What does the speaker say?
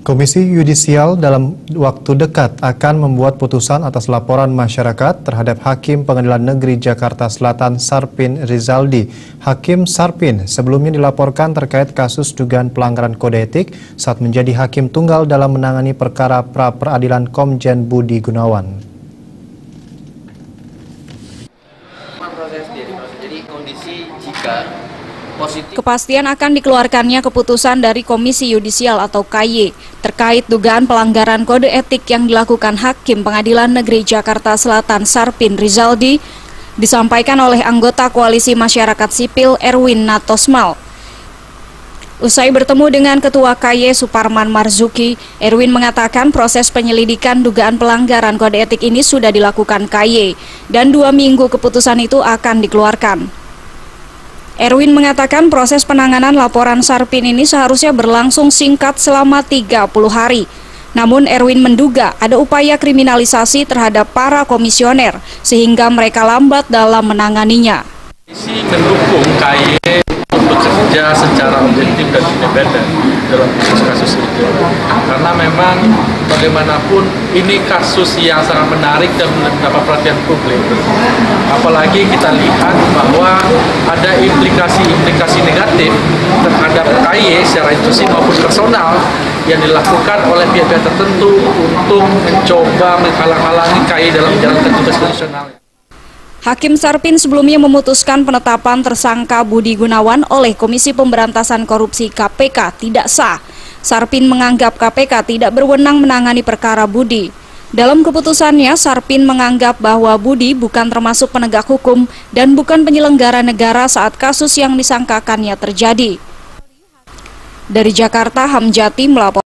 Komisi Yudisial dalam waktu dekat akan membuat putusan atas laporan masyarakat terhadap Hakim Pengadilan Negeri Jakarta Selatan Sarpin Rizaldi. Hakim Sarpin sebelumnya dilaporkan terkait kasus dugaan pelanggaran kode etik saat menjadi hakim tunggal dalam menangani perkara pra peradilan Komjen Budi Gunawan. Jadi kondisi jika Kepastian akan dikeluarkannya keputusan dari Komisi Yudisial atau KY terkait dugaan pelanggaran kode etik yang dilakukan Hakim Pengadilan Negeri Jakarta Selatan Sarpin Rizaldi disampaikan oleh anggota Koalisi Masyarakat Sipil Erwin Natosmal. Usai bertemu dengan Ketua KY Suparman Marzuki, Erwin mengatakan proses penyelidikan dugaan pelanggaran kode etik ini sudah dilakukan KY dan dua minggu keputusan itu akan dikeluarkan. Erwin mengatakan proses penanganan laporan Sarpin ini seharusnya berlangsung singkat selama 30 hari. Namun Erwin menduga ada upaya kriminalisasi terhadap para komisioner sehingga mereka lambat dalam menanganinya. Polisi mendukung KY untuk bekerja secara objektif dan independen dalam kasus-kasus itu. Karena memang bagaimanapun ini kasus yang sangat menarik dan mendapat perhatian publik. Apalagi kita lihat bahwa ada implikasi-implikasi negatif terhadap KY secara institusi maupun personal yang dilakukan oleh pihak-pihak tertentu untuk mencoba menghalang-halangi KY dalam menjalankan tugas konstitusionalnya. Hakim Sarpin sebelumnya memutuskan penetapan tersangka Budi Gunawan oleh Komisi Pemberantasan Korupsi KPK tidak sah. Sarpin menganggap KPK tidak berwenang menangani perkara Budi. Dalam keputusannya, Sarpin menganggap bahwa Budi bukan termasuk penegak hukum dan bukan penyelenggara negara saat kasus yang disangkakannya terjadi. Dari Jakarta, Hamjati melapor.